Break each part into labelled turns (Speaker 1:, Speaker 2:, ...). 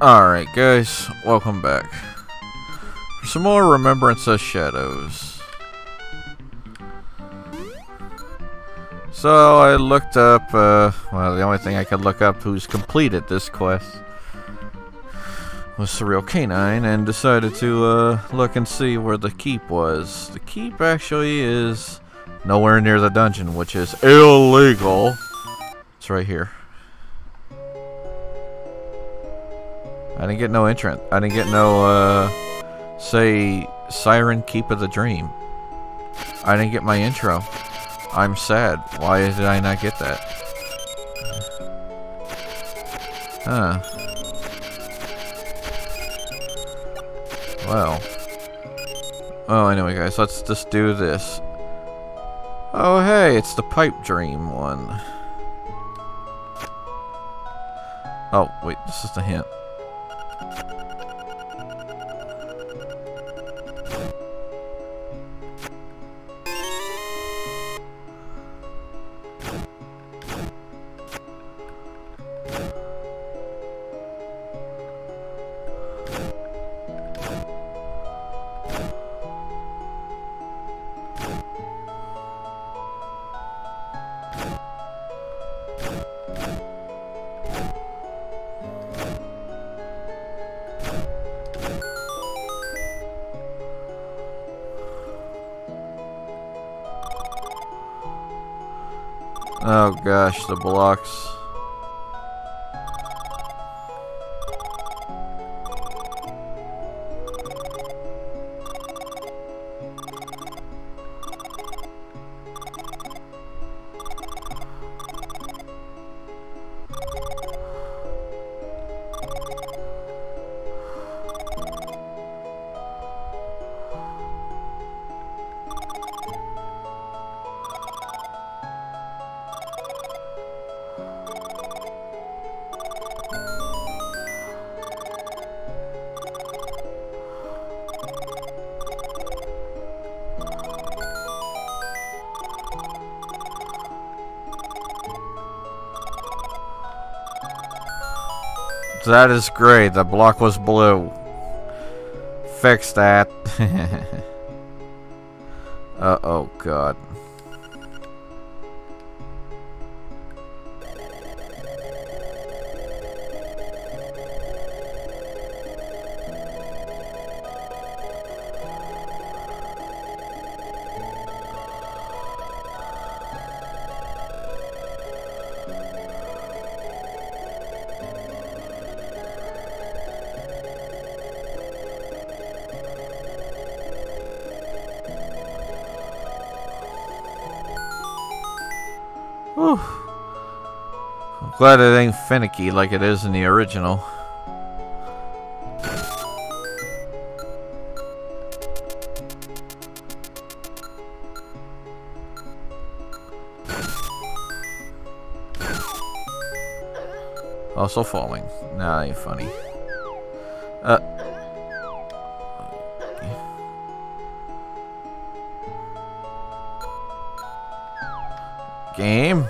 Speaker 1: Alright guys, welcome back. For some more Remembrance of Shadows. So I looked up, uh, well the only thing I could look up who's completed this quest was Surreal Canine and decided to uh, look and see where the keep was. The keep actually is nowhere near the dungeon, which is illegal. It's right here. I didn't get no entrant. I didn't get no, uh, say, Siren Keep of the Dream. I didn't get my intro. I'm sad. Why did I not get that? Huh. Well. Oh, anyway, guys, let's just do this. Oh, hey, it's the Pipe Dream one. Oh, wait, this is the hint. Oh gosh, the blocks. That is great. The block was blue. Fix that. uh oh, God. Glad it ain't finicky like it is in the original. Also falling. Nah, ain't funny. Uh. Game.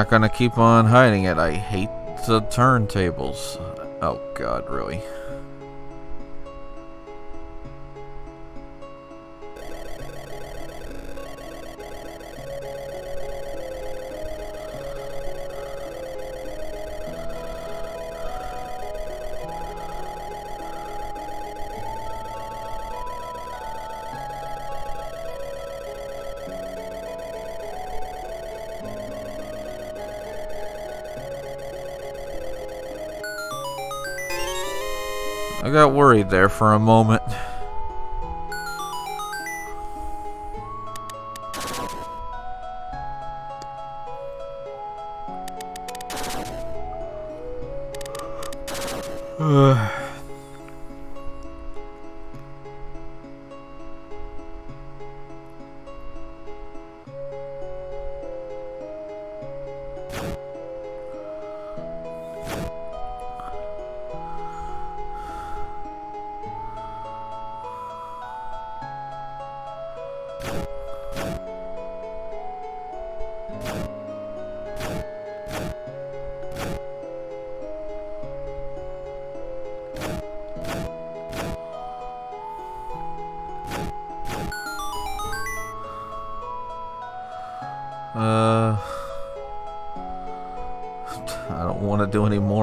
Speaker 1: Not gonna keep on hiding it. I hate the turntables. Oh god, really? Got worried there for a moment. Uh,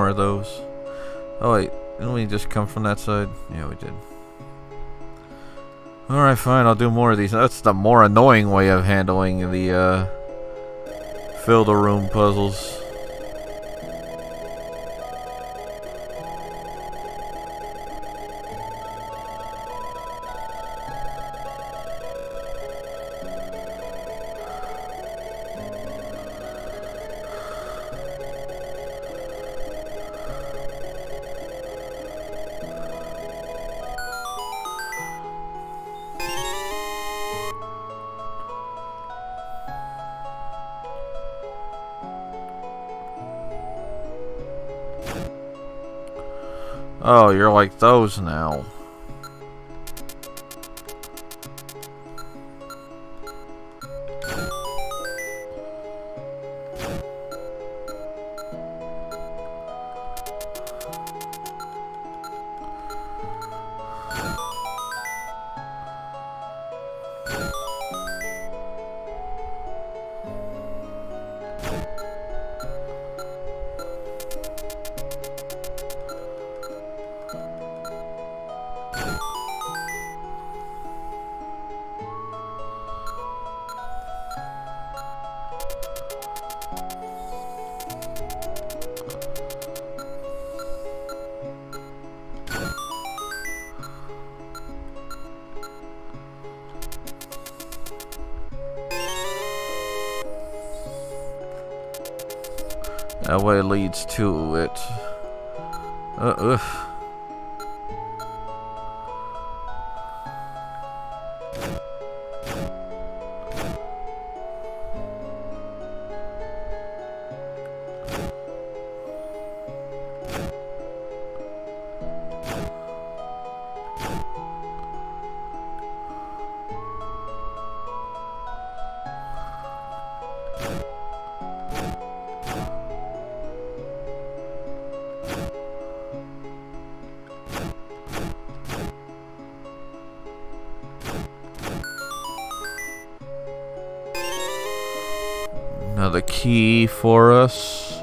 Speaker 1: more of those. Oh wait, didn't we just come from that side? Yeah, we did. Alright, fine, I'll do more of these. That's the more annoying way of handling the, uh, fill the room puzzles. Like those now. That way leads to it. Uh, ugh. Key for us.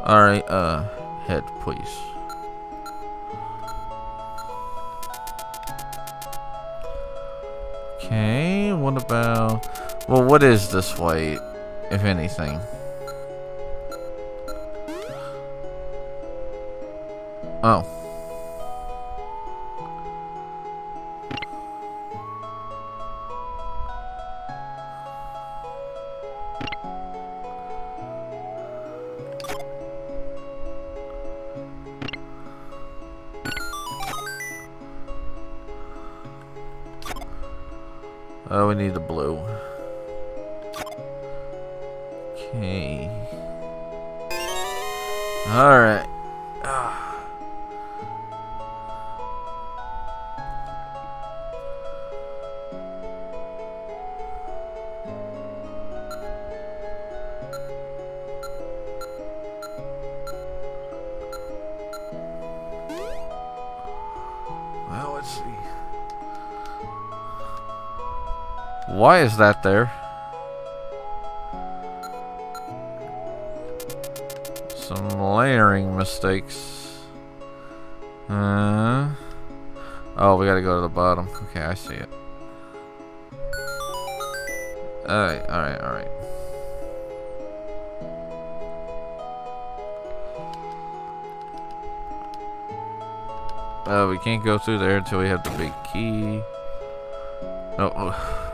Speaker 1: Alright, uh, head, please. Okay, what about... Well, what is this way, if anything? Oh, Why is that there? Some layering mistakes. Uh, oh, we gotta go to the bottom. Okay, I see it. Alright, alright, alright. Uh, we can't go through there until we have the big key. Oh.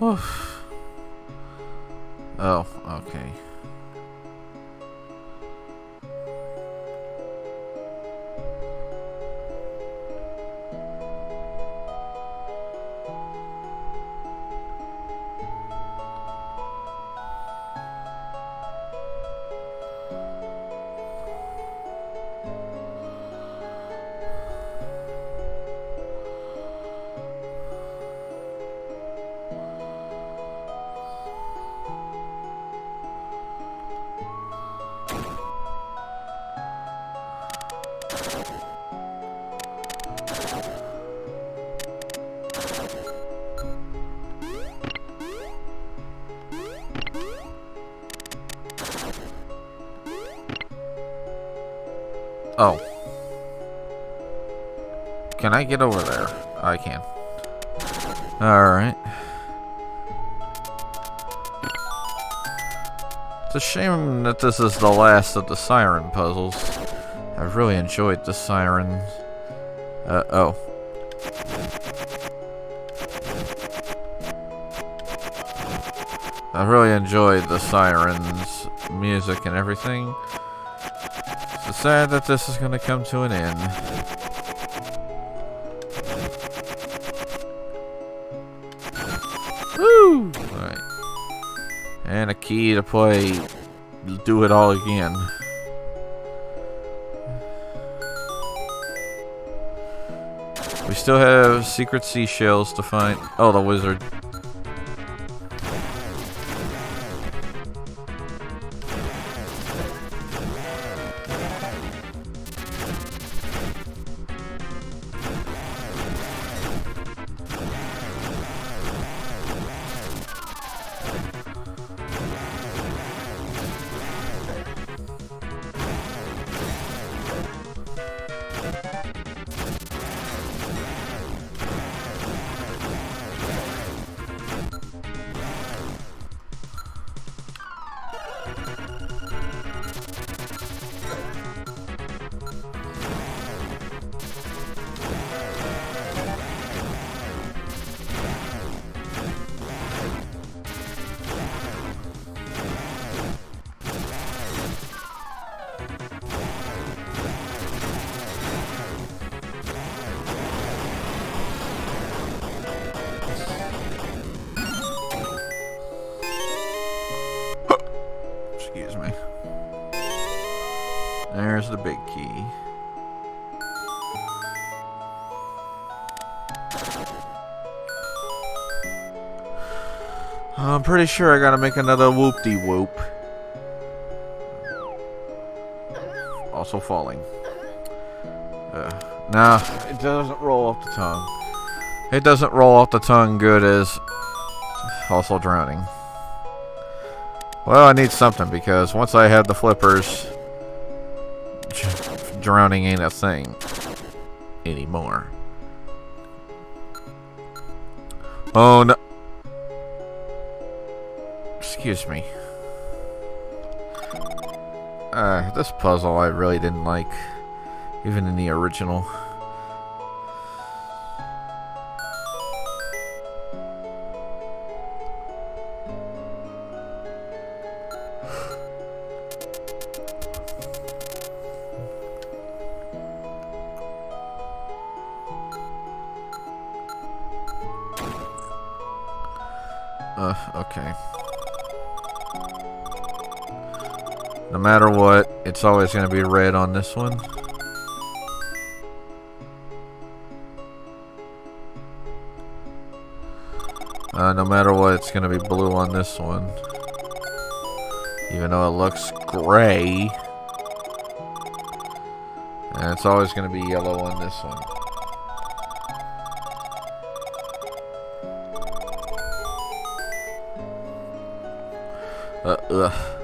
Speaker 1: oh. Oh. Can I get over there? I can. Alright. It's a shame that this is the last of the siren puzzles. I've really enjoyed the sirens. Uh, oh. I really enjoyed the sirens, music and everything. It's sad that this is going to come to an end. Key to play Do It All Again. We still have secret seashells to find. Oh, the wizard. Big key. I'm pretty sure I gotta make another whoop-de-whoop. -whoop. Also falling. Uh, nah, it doesn't roll off the tongue. It doesn't roll off the tongue good as also drowning. Well, I need something because once I have the flippers, drowning ain't a thing anymore. Oh no. Excuse me. Uh, this puzzle I really didn't like, even in the original. It's always going to be red on this one. Uh, no matter what, it's going to be blue on this one. Even though it looks gray. And it's always going to be yellow on this one. Uh, ugh.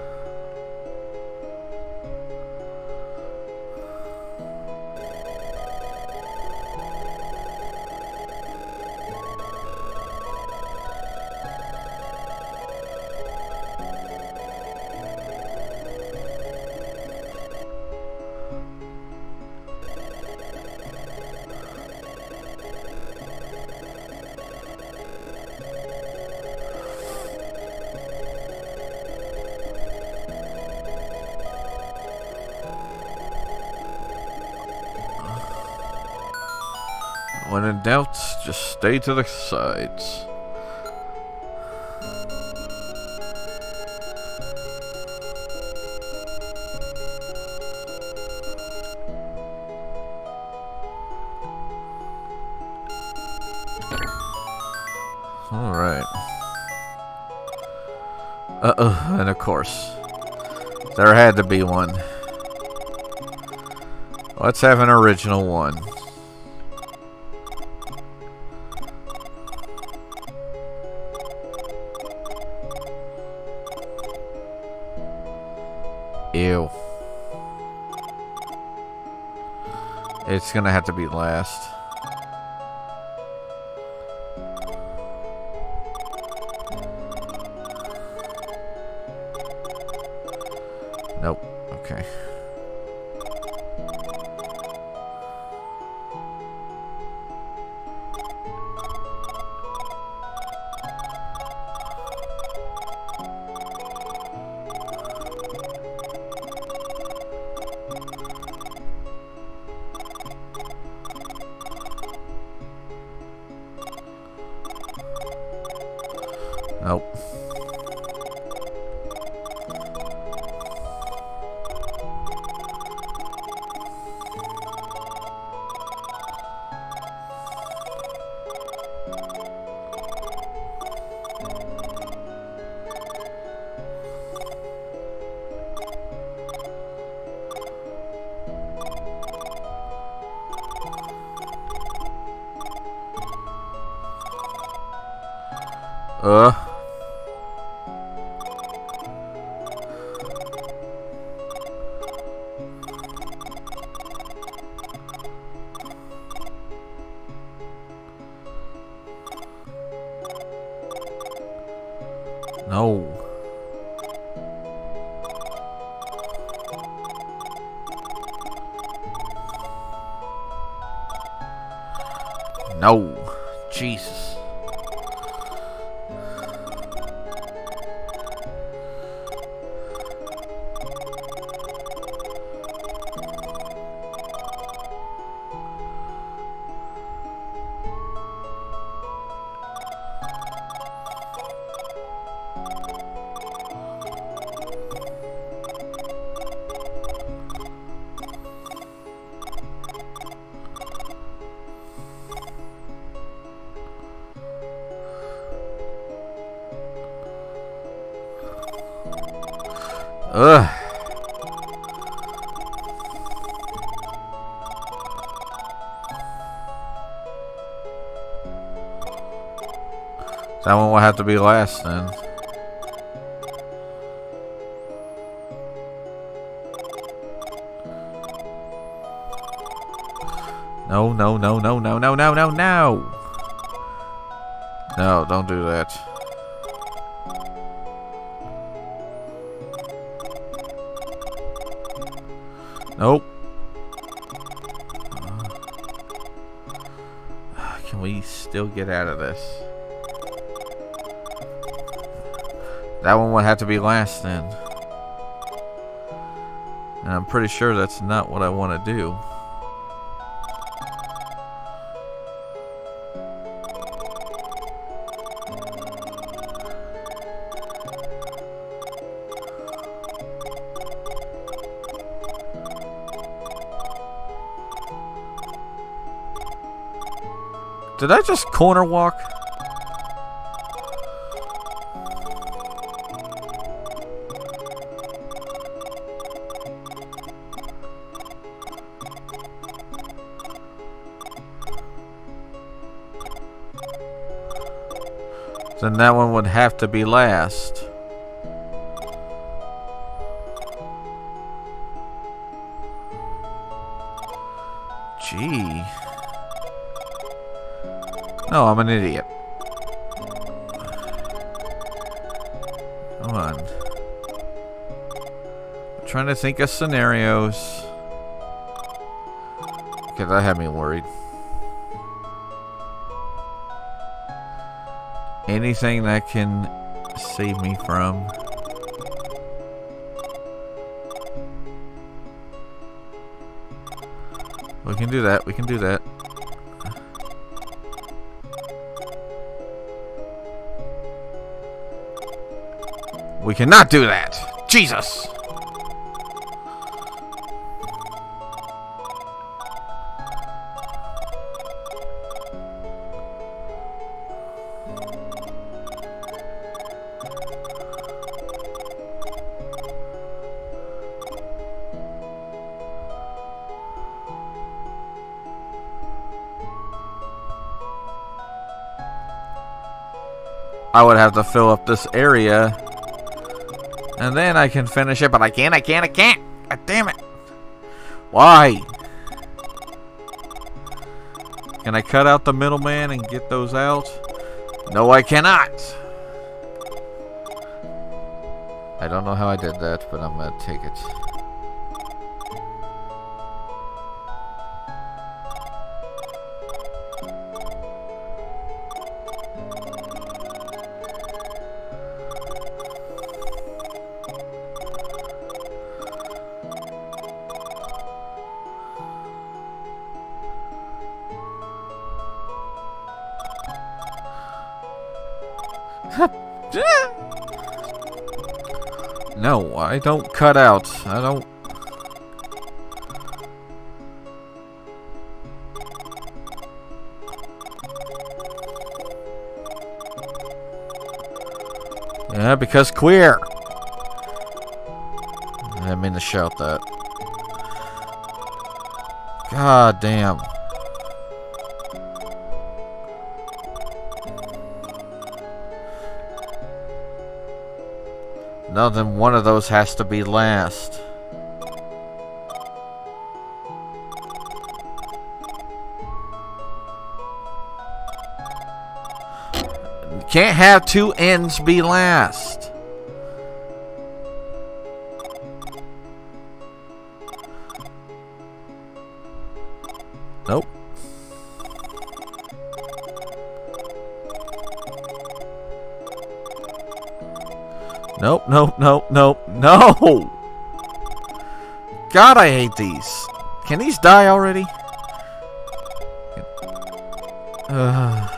Speaker 1: Doubt, just stay to the sides. Alright. Uh-oh, and of course, there had to be one. Let's have an original one. It's gonna have to be last. No. No. Jesus. That one will have to be last then. No, no, no, no, no, no, no, no, no! No, don't do that. Nope. Can we still get out of this? That one would have to be last then. And I'm pretty sure that's not what I want to do. Did I just corner walk? Then that one would have to be last. Gee. No, I'm an idiot. Come on. I'm trying to think of scenarios. because that had me worried. Anything that can save me from... We can do that, we can do that. We cannot do that! Jesus! I would have to fill up this area. And then I can finish it, but I can't, I can't, I can't! God damn it! Why? Can I cut out the middleman and get those out? No, I cannot! I don't know how I did that, but I'm gonna take it. I don't cut out. I don't... Yeah, because queer. I didn't mean to shout that. God damn. No, then one of those has to be last. Can't have two ends be last. Nope, nope, nope, nope, no! God, I hate these. Can these die already? Uh.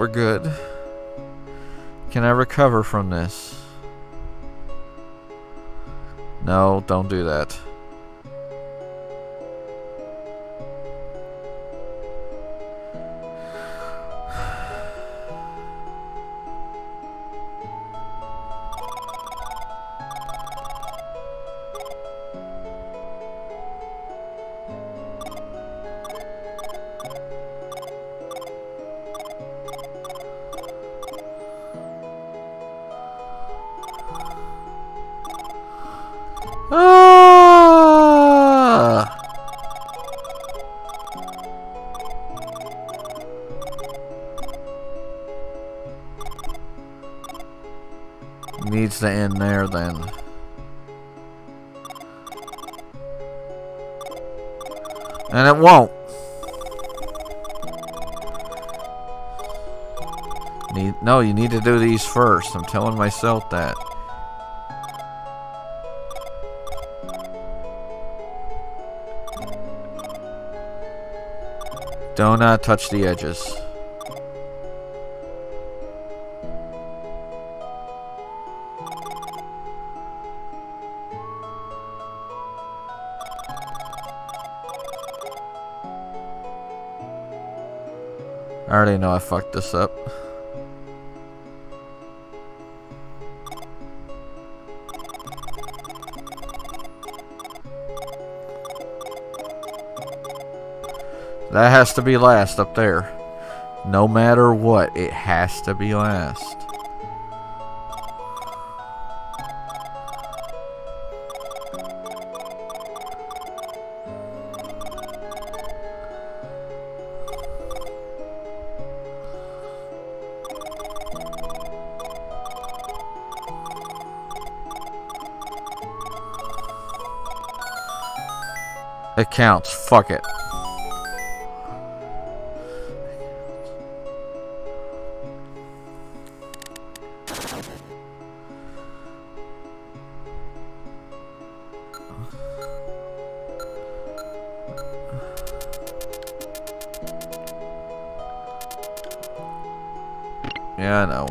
Speaker 1: We're good. Can I recover from this? No, don't do that. To end there then. And it won't. Need, no, you need to do these first. I'm telling myself that. Do not uh, touch the edges. I already know I fucked this up. That has to be last up there. No matter what, it has to be last. Counts. Fuck it. Yeah, I know.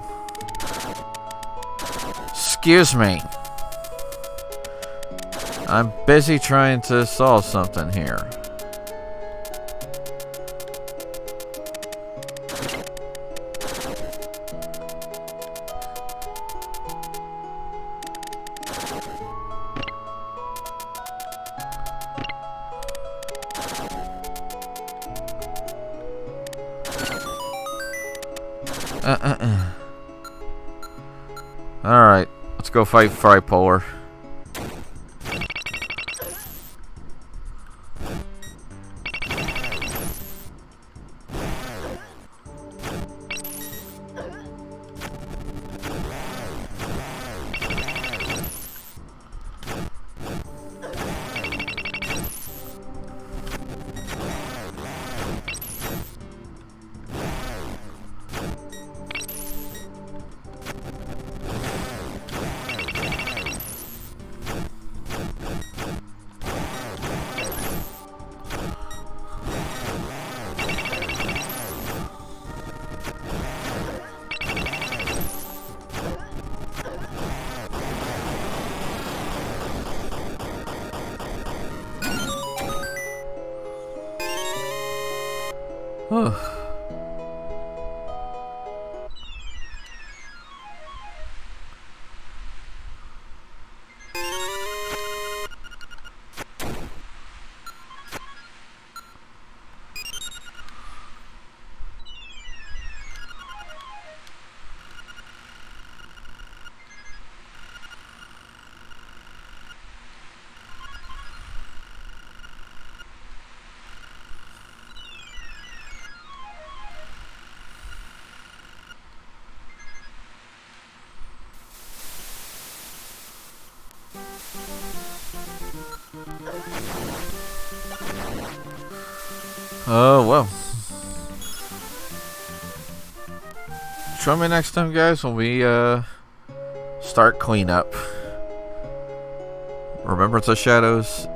Speaker 1: Excuse me. I'm busy trying to solve something here. Uh, uh, uh. Alright, let's go fight Frypolar. Oh, well. Join me next time, guys, when we uh, start cleanup. Remembrance of Shadows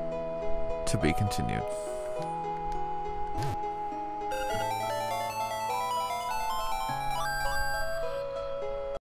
Speaker 1: to be continued.